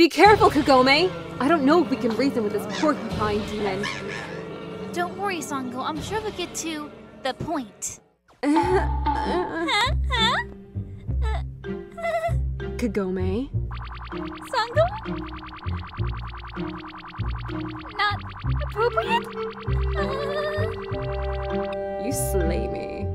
Be careful, Kagome! I don't know if we can reason with this porcupine demon. Don't worry, Sango. I'm sure we'll get to the point. Kagome? Sango? Not appropriate? You slay me.